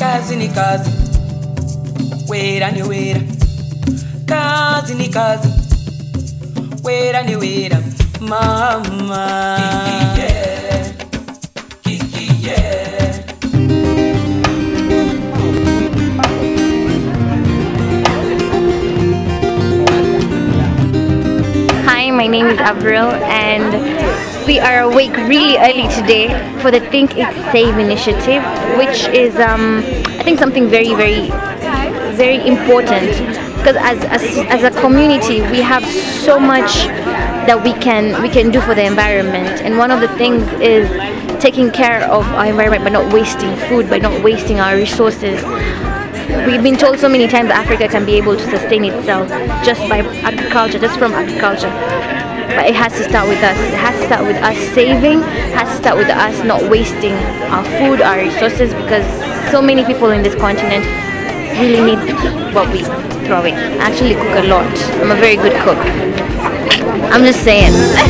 kazi ni kazi. Wera ni wera. Kazi ni kazi. Wera ni wera. Mama. Hi, my name is Avril, and we are awake really early today for the Think Eat Save initiative, which is, um, I think, something very, very, very important. Because as, as, as a community, we have so much that we can we can do for the environment, and one of the things is taking care of our environment by not wasting food, by not wasting our resources. We've been told so many times that Africa can be able to sustain itself just by agriculture, just from agriculture. But it has to start with us. It has to start with us saving, it has to start with us not wasting our food, our resources, because so many people in this continent really need what we throw away. I actually cook a lot. I'm a very good cook. I'm just saying.